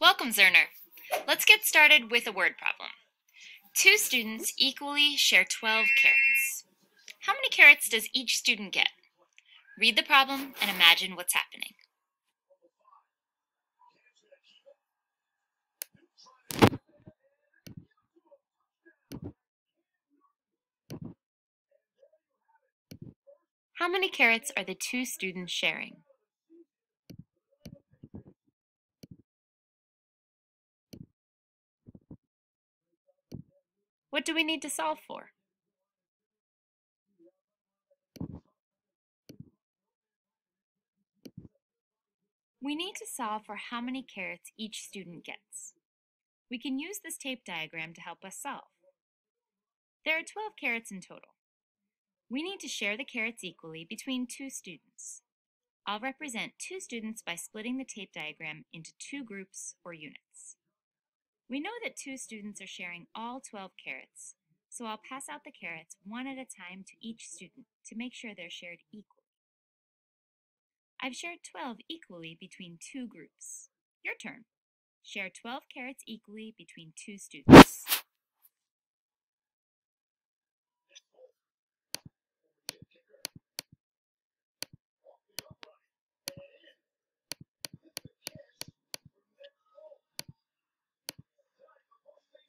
Welcome, Zerner. Let's get started with a word problem. Two students equally share 12 carrots. How many carrots does each student get? Read the problem and imagine what's happening. How many carrots are the two students sharing? Do we need to solve for? We need to solve for how many carrots each student gets. We can use this tape diagram to help us solve. There are 12 carrots in total. We need to share the carrots equally between two students. I'll represent two students by splitting the tape diagram into two groups or units. We know that two students are sharing all 12 carrots, so I'll pass out the carrots one at a time to each student to make sure they're shared equally. I've shared 12 equally between two groups. Your turn. Share 12 carrots equally between two students.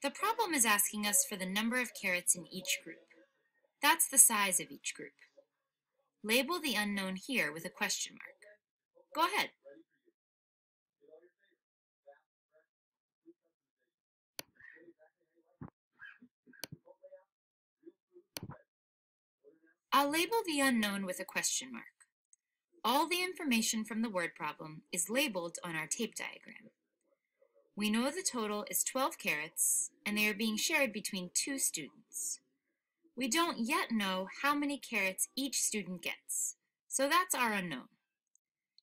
The problem is asking us for the number of carrots in each group. That's the size of each group. Label the unknown here with a question mark. Go ahead. I'll label the unknown with a question mark. All the information from the word problem is labeled on our tape diagram. We know the total is 12 carrots, and they are being shared between two students. We don't yet know how many carrots each student gets, so that's our unknown.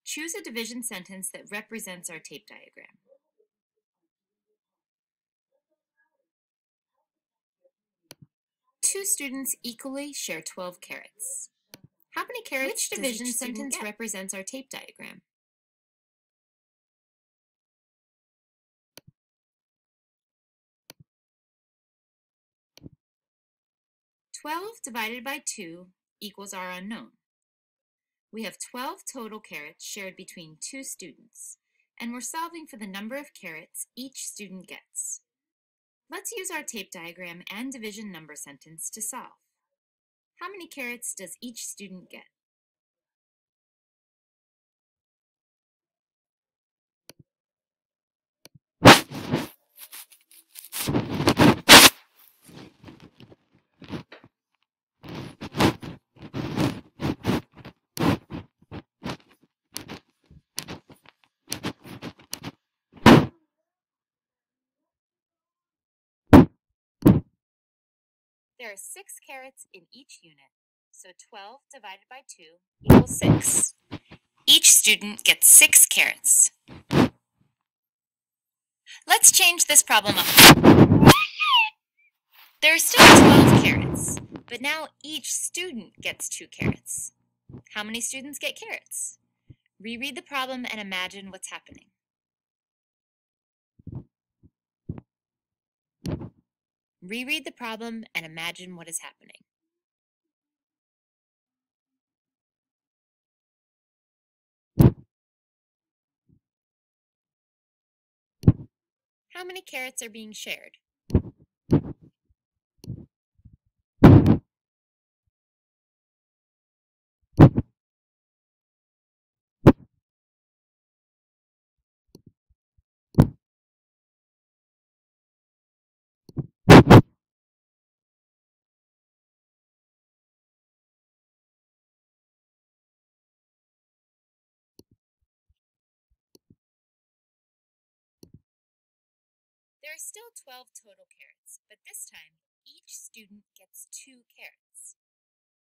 Choose a division sentence that represents our tape diagram. Two students equally share 12 carrots. How many carrots Which division sentence represents our tape diagram? Twelve divided by two equals our unknown. We have 12 total carrots shared between two students, and we're solving for the number of carrots each student gets. Let's use our tape diagram and division number sentence to solve. How many carrots does each student get? There are 6 carrots in each unit, so 12 divided by 2 equals 6. Each student gets 6 carrots. Let's change this problem up. There are still 12 carrots, but now each student gets 2 carrots. How many students get carrots? Reread the problem and imagine what's happening. Reread the problem and imagine what is happening. How many carrots are being shared? Are still 12 total carrots, but this time each student gets two carrots.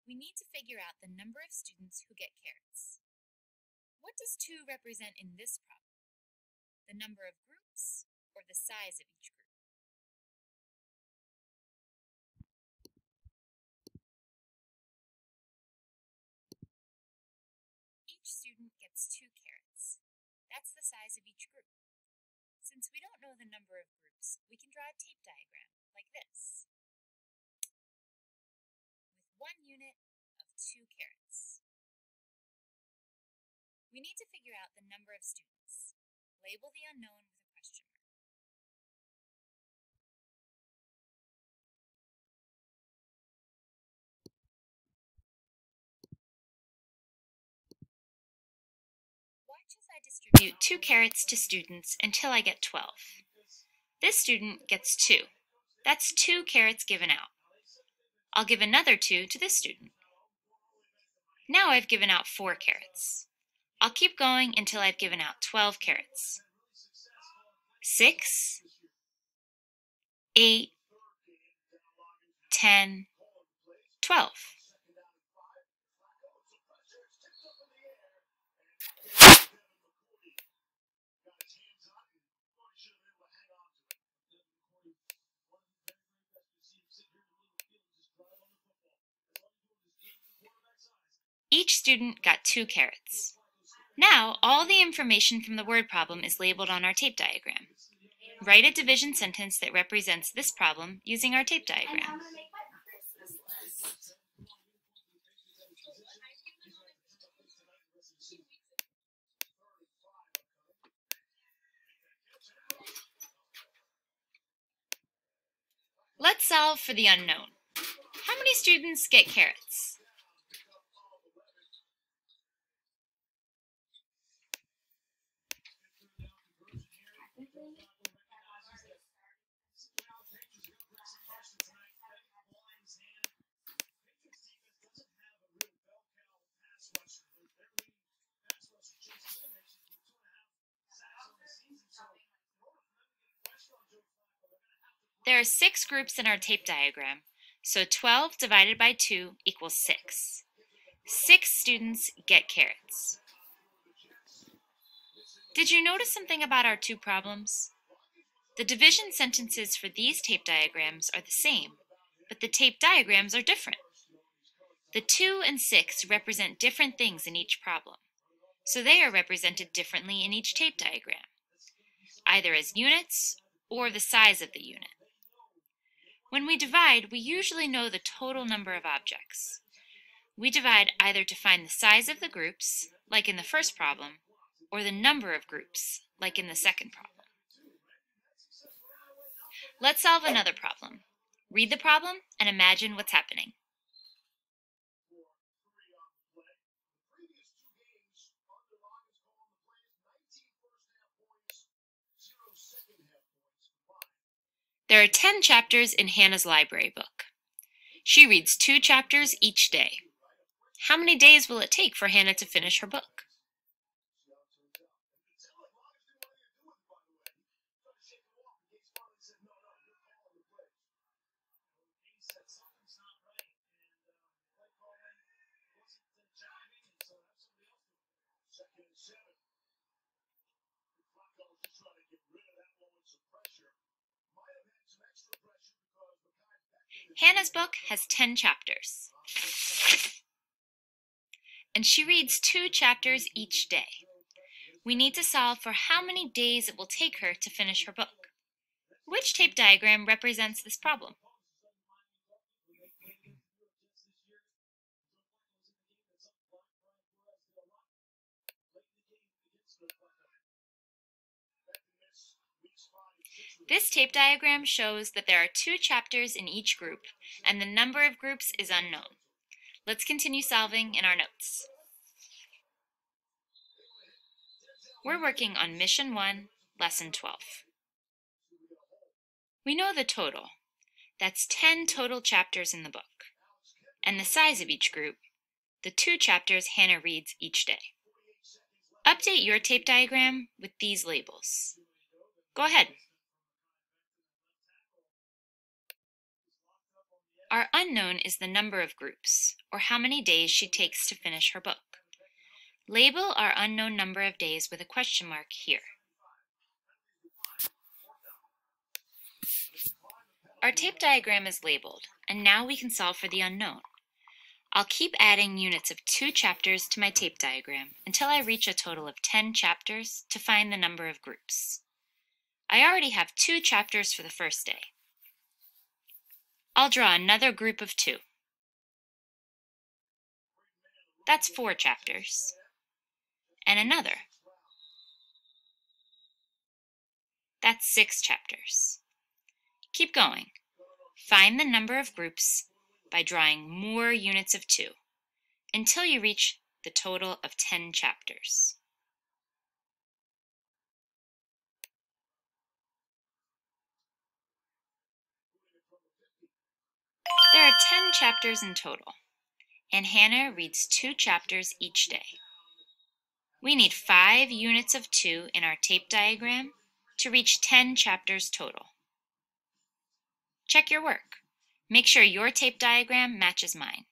We need to figure out the number of students who get carrots. What does 2 represent in this problem? The number of groups or the size of each group? Each student gets 2 carrots. That's the size of each group. Since we don't know the number of groups, we can draw a tape diagram like this. With one unit of two carrots. We need to figure out the number of students. Label the unknown with a as I distribute two carrots to students until I get 12. This student gets 2. That's 2 carrots given out. I'll give another 2 to this student. Now I've given out 4 carrots. I'll keep going until I've given out 12 carrots. 6, 8, 10, 12. Each student got two carrots. Now, all the information from the word problem is labeled on our tape diagram. Write a division sentence that represents this problem using our tape diagram. Let's solve for the unknown. How many students get carrots? There are six groups in our tape diagram, so 12 divided by 2 equals 6. Six students get carrots. Did you notice something about our two problems? The division sentences for these tape diagrams are the same, but the tape diagrams are different. The 2 and 6 represent different things in each problem, so they are represented differently in each tape diagram, either as units or the size of the unit. When we divide, we usually know the total number of objects. We divide either to find the size of the groups, like in the first problem, or the number of groups, like in the second problem. Let's solve another problem. Read the problem and imagine what's happening. There are 10 chapters in Hannah's library book. She reads two chapters each day. How many days will it take for Hannah to finish her book? Hannah's book has 10 chapters. And she reads two chapters each day. We need to solve for how many days it will take her to finish her book. Which tape diagram represents this problem? This tape diagram shows that there are two chapters in each group, and the number of groups is unknown. Let's continue solving in our notes. We're working on Mission 1, Lesson 12. We know the total. That's 10 total chapters in the book. And the size of each group, the two chapters Hannah reads each day. Update your tape diagram with these labels. Go ahead. Our unknown is the number of groups, or how many days she takes to finish her book. Label our unknown number of days with a question mark here. Our tape diagram is labeled, and now we can solve for the unknown. I'll keep adding units of two chapters to my tape diagram until I reach a total of 10 chapters to find the number of groups. I already have two chapters for the first day. I'll draw another group of two. That's four chapters. And another. That's six chapters. Keep going. Find the number of groups by drawing more units of two until you reach the total of 10 chapters. There are 10 chapters in total, and Hannah reads two chapters each day. We need 5 units of 2 in our tape diagram to reach 10 chapters total. Check your work. Make sure your tape diagram matches mine.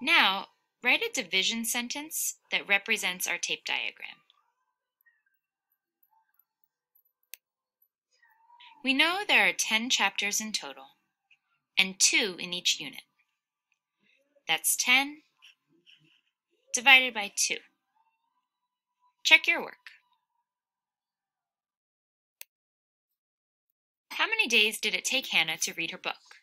Now, write a division sentence that represents our tape diagram. We know there are 10 chapters in total, and 2 in each unit. That's 10 divided by 2. Check your work. How many days did it take Hannah to read her book?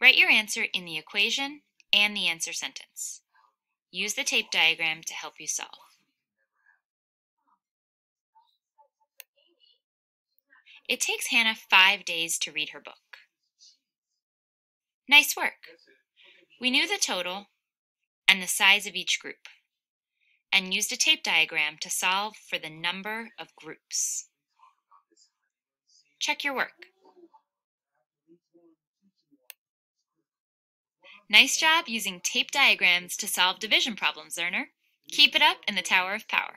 Write your answer in the equation and the answer sentence. Use the tape diagram to help you solve. It takes Hannah five days to read her book. Nice work. We knew the total and the size of each group and used a tape diagram to solve for the number of groups. Check your work. Nice job using tape diagrams to solve division problems, learner. Keep it up in the Tower of Power.